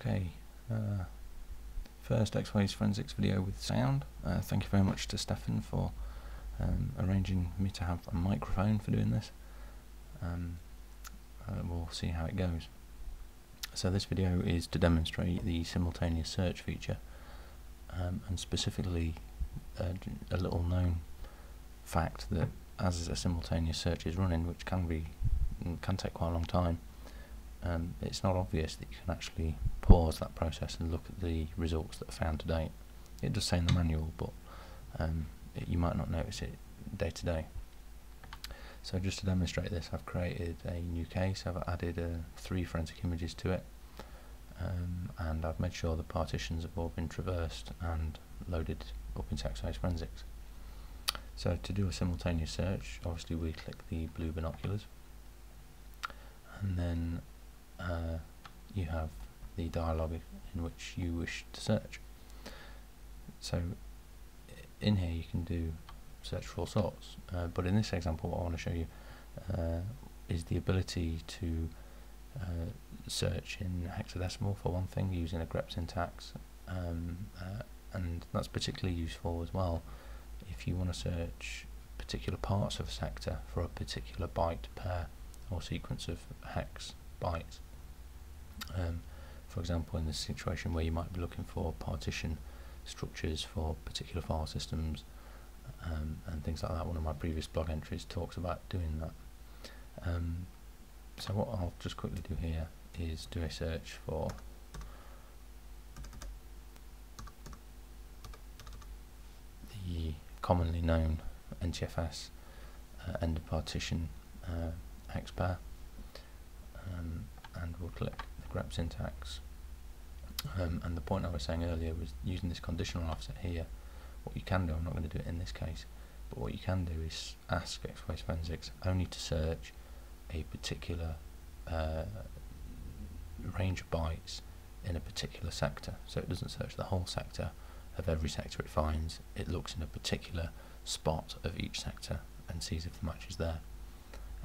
Okay, uh, first X-Ways Forensics video with sound. Uh, thank you very much to Stefan for um, arranging me to have a microphone for doing this. Um, uh, we'll see how it goes. So this video is to demonstrate the simultaneous search feature um, and specifically uh, a little known fact that as a simultaneous search is running, which can be can take quite a long time, um, it's not obvious that you can actually pause that process and look at the results that are found to date. It does say in the manual, but um, it, you might not notice it day to day. So just to demonstrate this, I've created a new case. I've added uh, three forensic images to it, um, and I've made sure the partitions have all been traversed and loaded up into X-Ways Forensics. So to do a simultaneous search, obviously we click the blue binoculars, and then uh, you have the dialog in which you wish to search. So in here you can do search for all sorts, uh, but in this example what I want to show you uh, is the ability to uh, search in hexadecimal for one thing using a grep syntax um, uh, and that's particularly useful as well if you want to search particular parts of a sector for a particular byte pair or sequence of hex bytes. Um, for example, in the situation where you might be looking for partition structures for particular file systems um, and things like that. One of my previous blog entries talks about doing that. Um, so what I'll just quickly do here is do a search for the commonly known NTFS uh, end partition uh, hex pair um, and we'll click grep syntax um, and the point I was saying earlier was using this conditional offset here what you can do, I'm not going to do it in this case but what you can do is ask X-Ways Forensics only to search a particular uh, range of bytes in a particular sector. So it doesn't search the whole sector of every sector it finds it looks in a particular spot of each sector and sees if the match is there.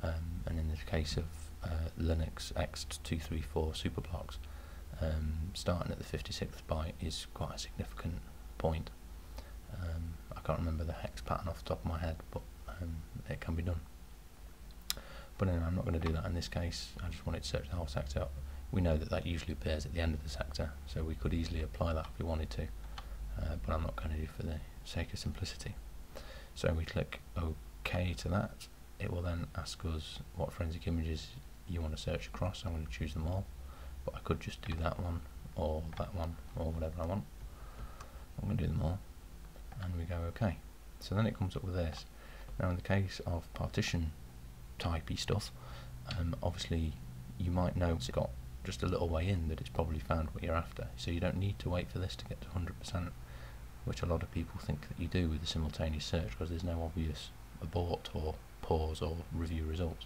Um, and in the case of uh, Linux Ext2/3/4 superblocks, um, starting at the 56th byte is quite a significant point. Um, I can't remember the hex pattern off the top of my head, but um, it can be done. But anyway, I'm not going to do that in this case. I just wanted to search the whole sector. We know that that usually appears at the end of the sector, so we could easily apply that if we wanted to, uh, but I'm not going to do for the sake of simplicity. So we click OK to that. It will then ask us what forensic images you want to search across. I'm going to choose them all, but I could just do that one or that one or whatever I want. I'm going to do them all, and we go OK. So then it comes up with this. Now in the case of partition typey stuff, um, obviously you might know it's got just a little way in that it's probably found what you're after. So you don't need to wait for this to get to 100%, which a lot of people think that you do with the simultaneous search because there's no obvious abort or pause or review results.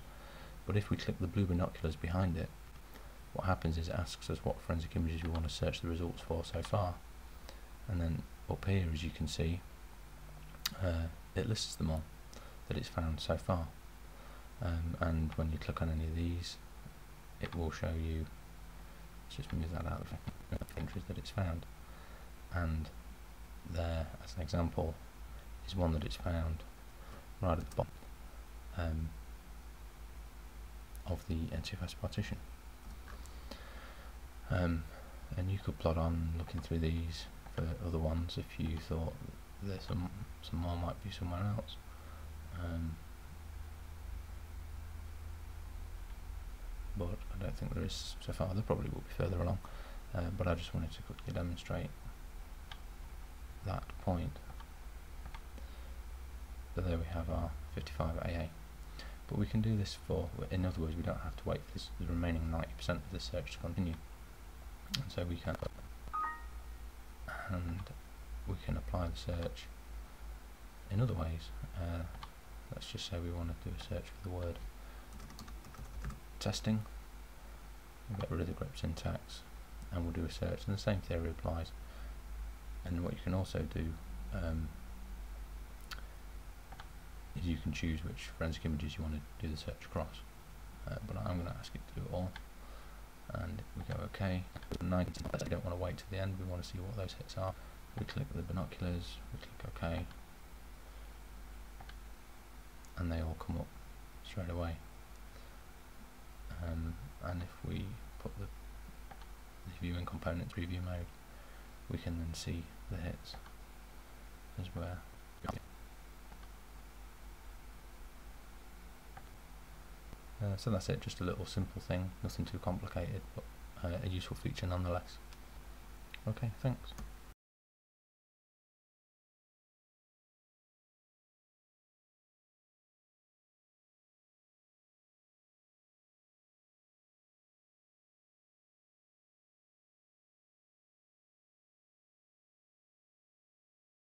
But if we click the blue binoculars behind it, what happens is it asks us what forensic images we want to search the results for so far. And then up here, as you can see, uh, it lists them all that it's found so far. Um, and when you click on any of these, it will show you, let's just move that out of the entries that it's found. And there, as an example, is one that it's found right at the bottom. Um, of the NTFS partition. Um, and you could plot on looking through these for other ones if you thought there's some some more might be somewhere else. Um, but I don't think there is so far. There probably will be further along. Uh, but I just wanted to quickly demonstrate that point. So there we have our 55AA. But we can do this for, in other words, we don't have to wait for this, the remaining 90% of the search to continue. And so we can, and we can apply the search in other ways. Uh, let's just say we want to do a search for the word testing. Get rid of the grep syntax and we'll do a search and the same theory applies. And what you can also do um, is you can choose which forensic images you want to do the search across. Uh, but I'm going to ask it to do it all. And we go okay. 90, we don't want to wait to the end, we want to see what those hits are. We click the binoculars, we click OK, and they all come up straight away. Um, and if we put the, the viewing component preview mode, we can then see the hits as well. Uh, so that's it, just a little simple thing, nothing too complicated, but uh, a useful feature nonetheless. Okay, thanks.